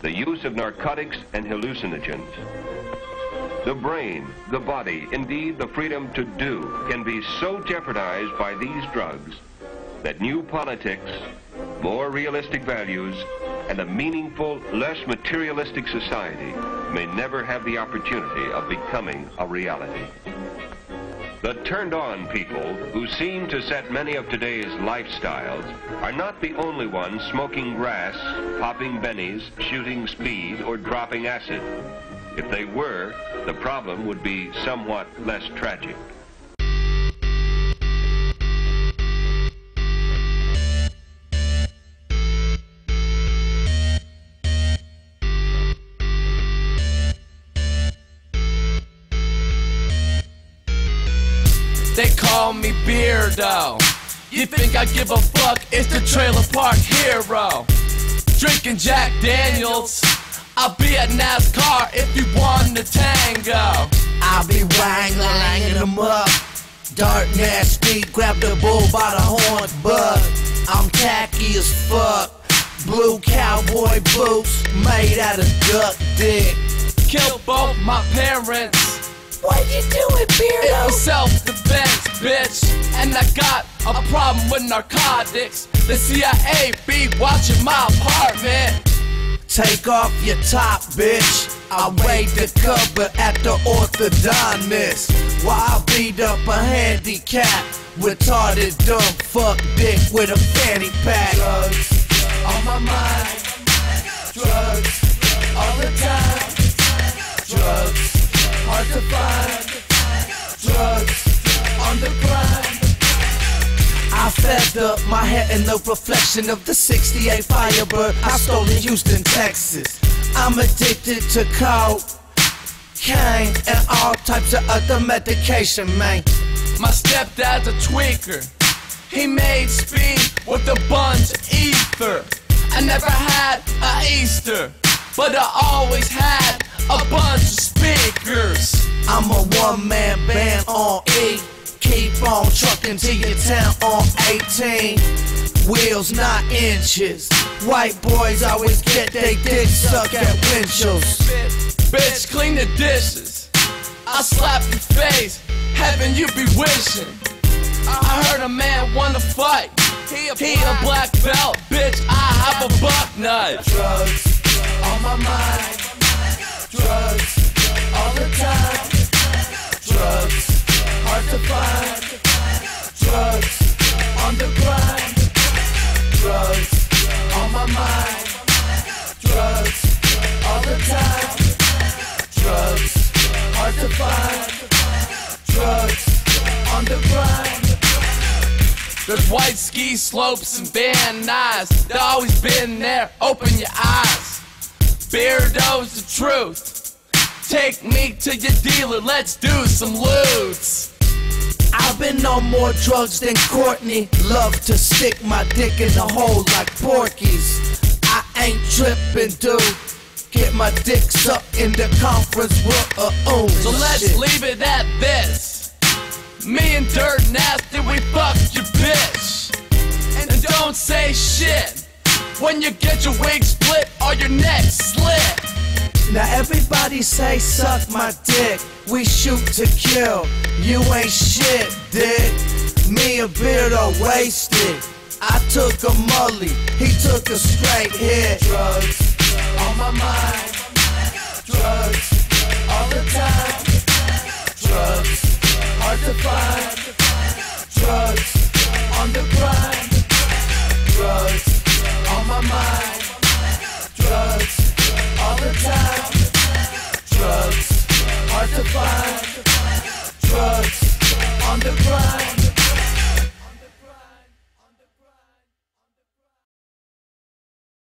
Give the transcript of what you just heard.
the use of narcotics and hallucinogens. The brain, the body, indeed the freedom to do can be so jeopardized by these drugs that new politics, more realistic values, and a meaningful, less materialistic society may never have the opportunity of becoming a reality. The turned on people who seem to set many of today's lifestyles are not the only ones smoking grass, popping bennies, shooting speed, or dropping acid. If they were, the problem would be somewhat less tragic. They call me Beardo. You think I give a fuck? It's the trailer park hero. Drinking Jack Daniels. I'll be at NASCAR if you want the tango. I'll be wrangling them up. Dirt Nasty, grab the bull by the horns, but I'm tacky as fuck. Blue cowboy boots made out of duck dick. Killed both my parents. What you doing, It Beardo? was self-defense, bitch. And I got a problem with narcotics. The CIA be watching my apartment. Take off your top, bitch. I weighed the cover at the orthodontist. While I beat up a handicap, retarded dumb fuck dick with a fanny pack. Drugs on my mind. Drugs all the time. To. Drugs on the grind. I fed up my head in the reflection of the 68 Firebird I stole in Houston, Texas. I'm addicted to coke, cane, and all types of other medication, man. My stepdad's a tweaker. He made speed with a bunch of ether. I never had a Easter, but I always had a bunch of speakers. I'm a one-man band on E. Keep on trucking to your town on 18. Wheels, not inches. White boys always get they dick suck at windshields. Bitch, clean the dishes. I slap your face, heaven you be wishing. I heard a man wanna fight. He a, black belt, bitch. I have a buck nut. Drugs on my mind. Drugs Drugs all the time. Drugs hard to find. Drugs on the. There's white ski slopes and Van Nuys. They've always been there. Open your eyes. Beardo's the truth. Take me to your dealer. Let's do some loots. Been on more drugs than Courtney. Love to stick my dick in the hole like Porky's. I ain't tripping, dude. Get my dick sucked in the conference room. Uh, oh, So let's leave it at this. Me and Dirt Nasty, we fucked your bitch. And don't say shit when you get your wig split or your neck slit. Now everybody say suck my dick. We shoot to kill. You ain't shit, dick. Me and Beardo wasted. I took a mully, he took a straight hit. Drugs on my mind. Drugs all the time. On the grind.